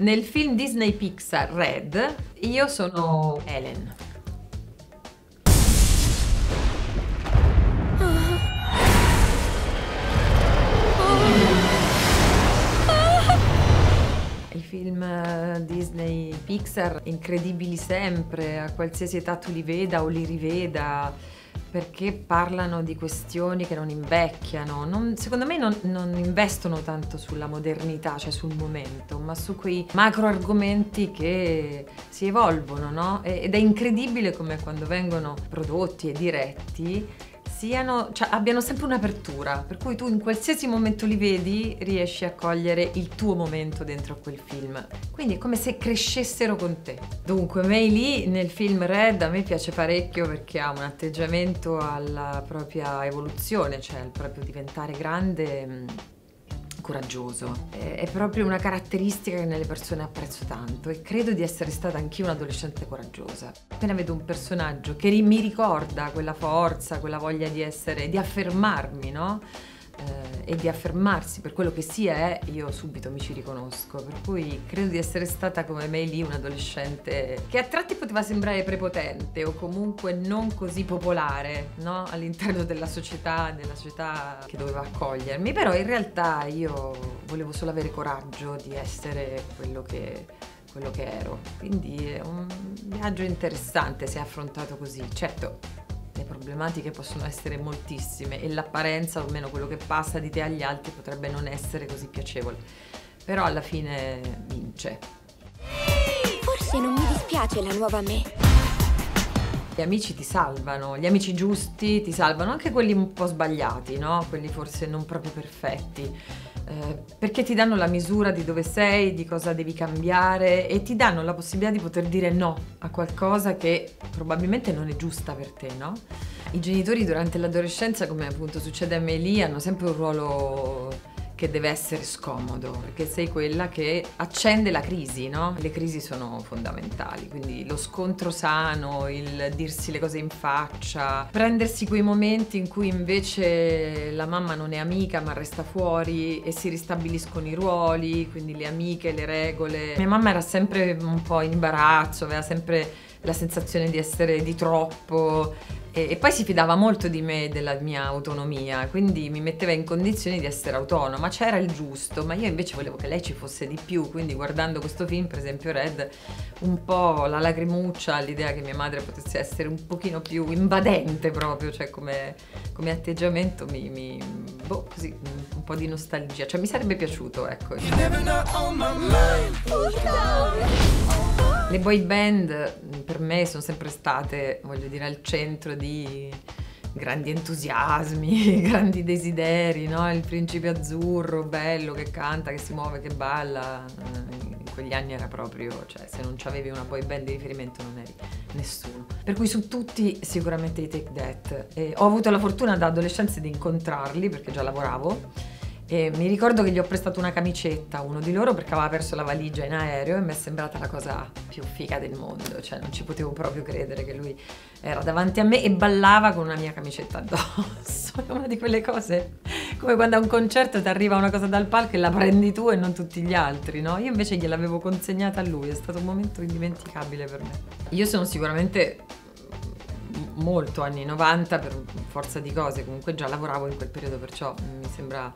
Nel film Disney Pixar Red io sono Ellen. I film eh, Disney Pixar incredibili sempre, a qualsiasi età tu li veda o li riveda perché parlano di questioni che non invecchiano, non, secondo me non, non, investono tanto sulla modernità, cioè sul momento, ma su quei macro argomenti che si evolvono, no? Ed è incredibile come quando vengono prodotti e diretti siano, cioè, abbiano sempre un'apertura, per cui tu in qualsiasi momento li vedi riesci a cogliere il tuo momento dentro a quel film. Quindi è come se crescessero con te. Dunque, Mei Lee nel film Red a me piace parecchio perché ha un atteggiamento alla propria evoluzione, cioè al proprio diventare grande coraggioso. È proprio una caratteristica che nelle persone apprezzo tanto e credo di essere stata anch'io un'adolescente coraggiosa. Appena vedo un personaggio che mi ricorda quella forza, quella voglia di essere, di affermarmi, no? E di affermarsi per quello che sia è, io subito mi ci riconosco. Per cui credo di essere stata come me lì un'adolescente che a tratti poteva sembrare prepotente o comunque non così popolare no? all'interno della società, della società che doveva accogliermi, però in realtà io volevo solo avere coraggio di essere quello che quello che ero. Quindi è un viaggio interessante se affrontato così. Certo, problematiche possono essere moltissime e l'apparenza, o almeno quello che passa di te agli altri, potrebbe non essere così piacevole. Però alla fine vince. Forse non mi dispiace la nuova me. Gli amici ti salvano, gli amici giusti ti salvano, anche quelli un po' sbagliati, no? Quelli forse non proprio perfetti eh, perché ti danno la misura di dove sei, di cosa devi cambiare e ti danno la possibilità di poter dire no a qualcosa che probabilmente non è giusta per te, no? I genitori durante l'adolescenza, come appunto succede a me lì, hanno sempre un ruolo che deve essere scomodo, perché sei quella che accende la crisi, no? Le crisi sono fondamentali, quindi lo scontro sano, il dirsi le cose in faccia, prendersi quei momenti in cui invece la mamma non è amica ma resta fuori e si ristabiliscono i ruoli, quindi le amiche, le regole. Mia mamma era sempre un po' in imbarazzo, aveva sempre la sensazione di essere di troppo. E, e, poi si fidava molto di me e della mia autonomia, quindi mi metteva in condizioni di essere autonoma, c'era il giusto, ma io invece volevo che lei ci fosse di più, quindi guardando questo film, per esempio Red, un po' la lacrimuccia all'idea che mia madre potesse essere un pochino più invadente proprio, cioè come, come atteggiamento mi, mi, boh, così, un po' di nostalgia, cioè mi sarebbe piaciuto, ecco. Le boy band per me sono sempre state, voglio dire, al centro di grandi entusiasmi, grandi desideri, no? Il principe azzurro, bello, che canta, che si muove, che balla. In quegli anni era proprio, cioè se non avevi una boy band di riferimento non eri nessuno. Per cui su tutti sicuramente i Take That. E ho avuto la fortuna da adolescenza di incontrarli perché già lavoravo e mi ricordo che gli ho prestato una camicetta a uno di loro perché aveva perso la valigia in aereo e mi è sembrata la cosa più figa del mondo, cioè non ci potevo proprio credere che lui era davanti a me e ballava con una mia camicetta addosso. È una di quelle cose come quando a un concerto ti arriva una cosa dal palco e la prendi tu e non tutti gli altri, no? Io invece gliel'avevo consegnata a lui, è stato un momento indimenticabile per me. Io sono sicuramente molto anni 90 per forza di cose, comunque già lavoravo in quel periodo, perciò mi sembra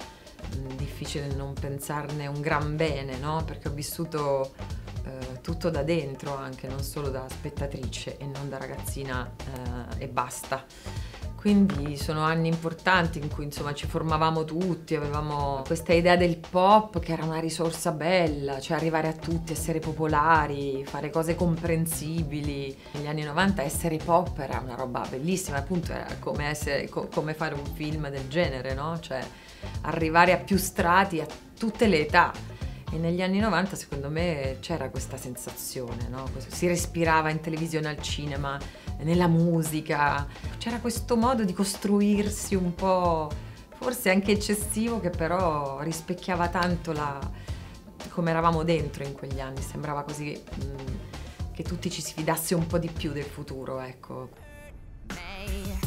difficile non pensarne un gran bene, no? Perché ho vissuto eh, tutto da dentro anche, non solo da spettatrice e non da ragazzina eh, e basta. Quindi sono anni importanti in cui insomma ci formavamo tutti, avevamo questa idea del pop che era una risorsa bella, cioè arrivare a tutti, essere popolari, fare cose comprensibili. Negli anni 90 essere pop era una roba bellissima, appunto era come, essere, co- come fare un film del genere, no? Cioè arrivare a più strati, a tutte le età. E negli anni 90 secondo me c'era questa sensazione, no? si respirava in televisione, al cinema, nella musica, c'era questo modo di costruirsi un po', forse anche eccessivo, che però rispecchiava tanto la, come eravamo dentro in quegli anni, sembrava così mh, che tutti ci si fidasse un po' di più del futuro, ecco.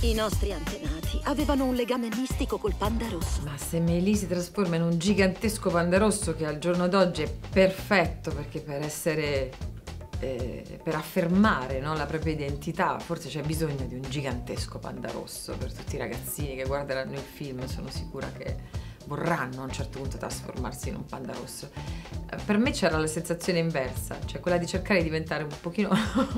I nostri antenati avevano un legame mistico col panda rosso. Ma se Meili si trasforma in un gigantesco panda rosso che al giorno d'oggi è perfetto perché per essere eh, per affermare no, la propria identità forse c'è bisogno di un gigantesco panda rosso per tutti i ragazzini che guarderanno il film sono sicura che vorranno a un certo punto trasformarsi in un panda rosso. Eh, per me c'era la sensazione inversa cioè quella di cercare di diventare un pochino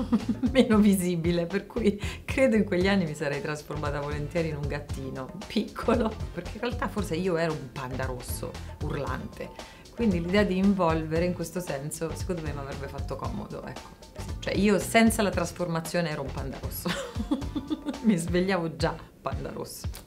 meno visibile per cui credo in quegli anni mi sarei trasformata volentieri in un gattino piccolo perché in realtà forse io ero un panda rosso urlante quindi l'idea di involvere in questo senso, secondo me, mi avrebbe fatto comodo, ecco. Cioè io senza la trasformazione ero un panda rosso. Mi svegliavo già panda rosso.